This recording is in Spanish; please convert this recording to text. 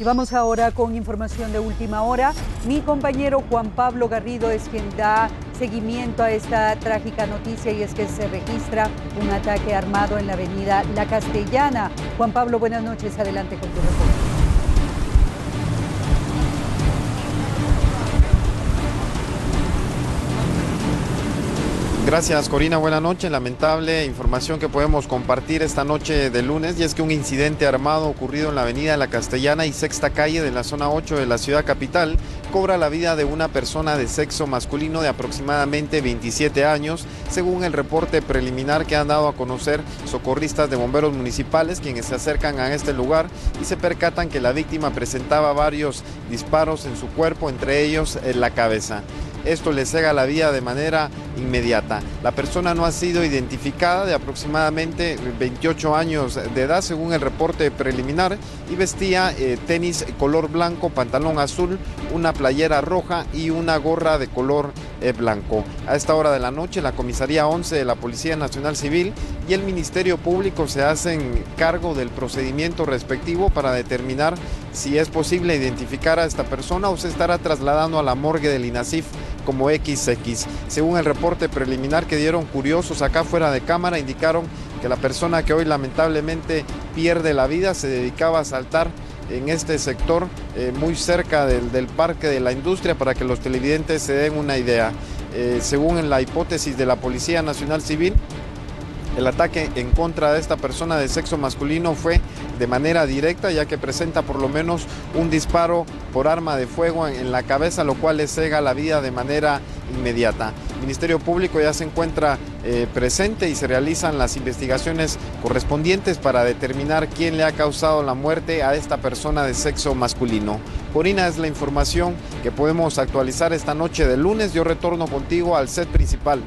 Y vamos ahora con información de última hora. Mi compañero Juan Pablo Garrido es quien da seguimiento a esta trágica noticia y es que se registra un ataque armado en la avenida La Castellana. Juan Pablo, buenas noches. Adelante con tu reporte. Gracias Corina, buena noche. Lamentable información que podemos compartir esta noche de lunes y es que un incidente armado ocurrido en la avenida La Castellana y Sexta Calle de la zona 8 de la ciudad capital cobra la vida de una persona de sexo masculino de aproximadamente 27 años, según el reporte preliminar que han dado a conocer socorristas de bomberos municipales quienes se acercan a este lugar y se percatan que la víctima presentaba varios disparos en su cuerpo, entre ellos en la cabeza. Esto le cega la vida de manera inmediata. La persona no ha sido identificada de aproximadamente 28 años de edad según el reporte preliminar y vestía eh, tenis color blanco, pantalón azul, una playera roja y una gorra de color blanco. A esta hora de la noche la comisaría 11 de la Policía Nacional Civil y el Ministerio Público se hacen cargo del procedimiento respectivo para determinar si es posible identificar a esta persona o se estará trasladando a la morgue del INASIF como XX. Según el reporte preliminar que dieron curiosos acá fuera de cámara, indicaron que la persona que hoy lamentablemente pierde la vida se dedicaba a saltar en este sector eh, muy cerca del, parque de la industria para que los televidentes se den una idea. Eh, según la hipótesis de la Policía Nacional Civil, el ataque en contra de esta persona de sexo masculino fue de manera directa, ya que presenta por lo menos un disparo por arma de fuego en la cabeza, lo cual le cega la vida de manera inmediata. El Ministerio Público ya se encuentra eh, presente y se realizan las investigaciones correspondientes para determinar quién le ha causado la muerte a esta persona de sexo masculino. Corina es la información que podemos actualizar esta noche de lunes. Yo retorno contigo al set principal.